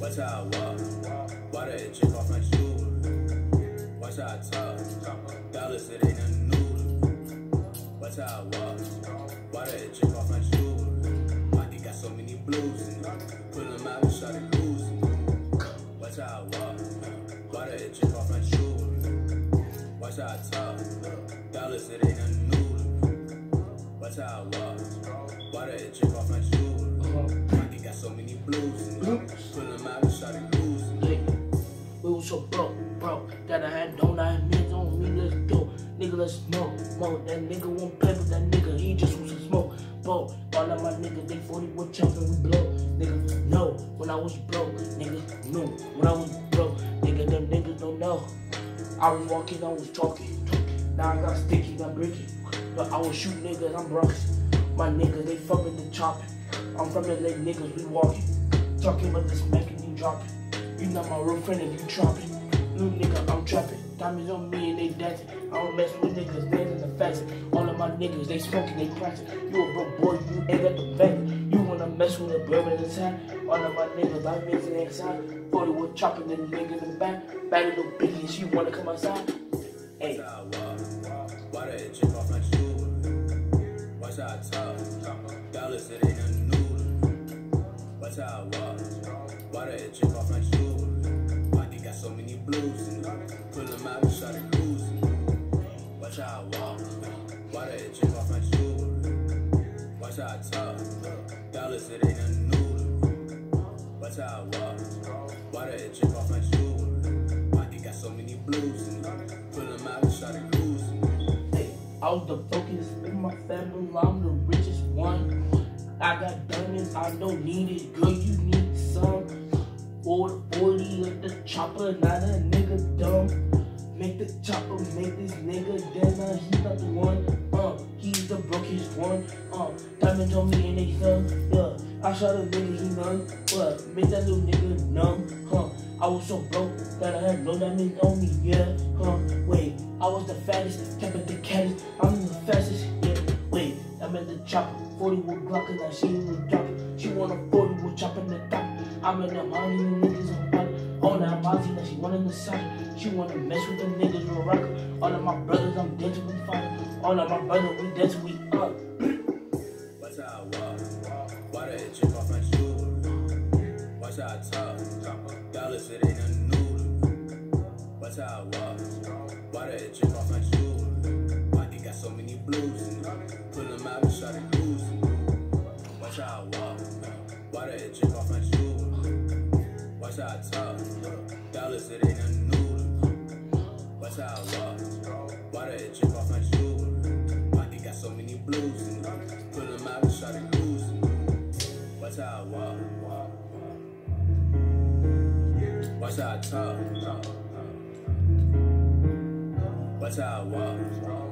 Watch how I walk. Why that chick off my jewelry? Watch how I talk. Dollars, it ain't nothing new. Watch how I walk. Why that chick off my jewelry? Dick got so many blues in. Pull them out and start it losing. Watch how I walk. Why that chick off my jewelry? Watch how I talk. Dollars, it ain't nothing new. Watch how I walk. So broke, broke, that I had no nine minutes on me, let's go. Nigga, let's smoke, smoke. That nigga won't play with that nigga, he just wants to smoke. Bro, all of my niggas, they 40 with chopping, we blow. Nigga, no, when I was broke, nigga, no, when I was broke, nigga, them niggas don't know. I was walking, I was talking. Now I got sticky, I'm breaking. But I was shoot niggas, I'm Bronx. My niggas, they fucking the chopping. I'm from the late niggas, we walking. Talking about this making you dropping. You not my real friend if you dropping. New nigga, I'm trapping. Diamonds on me and they dancing. I don't mess with niggas, dancing and fasting. All of my niggas, they smoking, they practicing. You a broke boy, you ain't got the bank. You wanna mess with a bourbon inside. All of my niggas, I'm mixing inside. 40 wood chopping, then niggas in the back. Bad little bitch, she wanna come outside. Hey. Watch how I talk. Dollars, it ain't nothing new. Watch how I walk. Why that chick off my? My dick got so many blues in it. Pull them out and start it losing. Watch how I walk. Why that chick off my jewelry? Watch how I talk. Dollars, it ain't nothing new. Watch how I walk. Why that chick off my? My dick got so many blues in it. Pull them out and start it losing. Hey, was the focus in my family, I'm the richest one. I got diamonds, I don't need it, girl, you need some. 40, 40 like the chopper, not a nigga dumb. Make the chopper, make this nigga now he's not the one. Uh, he's the brokest one. Uh, diamonds on me and they thumb. Yeah, I shot a nigga, he none. What? Make that little nigga numb. Huh? I was so broke that I had no diamonds on me, yeah. Huh? Wait, I was the fattest, kept it the caddest. I'm the fastest, yeah. Wait, I'm at the chopper, 40 with Glock, and I see you dropping. She want a 40 with chopping the top. I'm in the money, you niggas on body. On that Mozzie, now she wanting the side. She wanna mess with the niggas real rock. All of my brothers, I'm dancing with fire. All of my brothers, we dancing, we up. Watch how I. Why that chick off my jewelry? Watch how I talk. Dollars, it ain't nothing new. Watch how I walk. Why that chick off my jewelry? My dick got so many blues in. Pull them out and start it Dollars, it ain't nothing new. Watch how I walk. Why that chick off my jewelry? Dick got so many blues in it. Pull them out and start it losing. Watch how I walk. Watch how I talk. Watch how I walk.